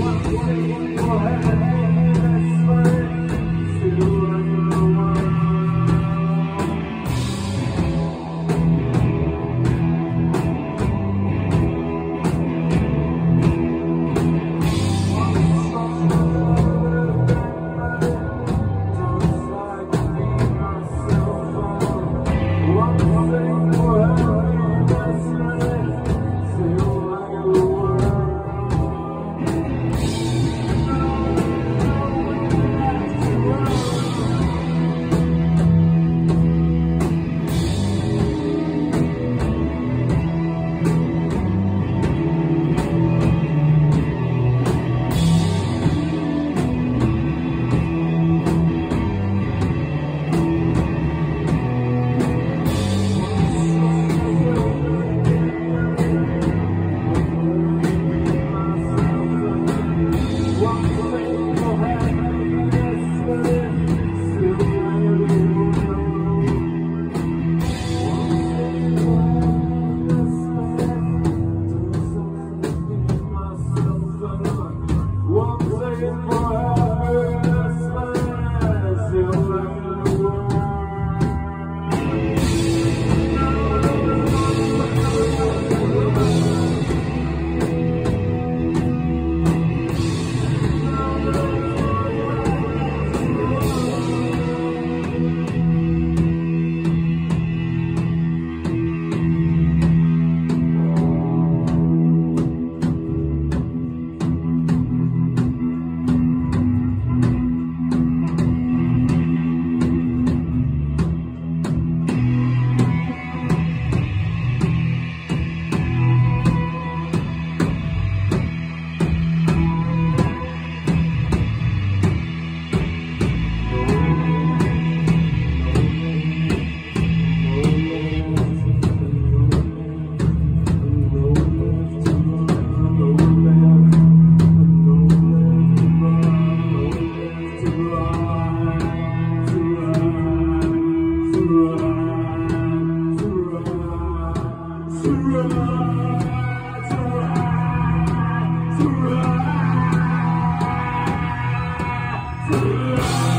one, one, one, one, Yeah.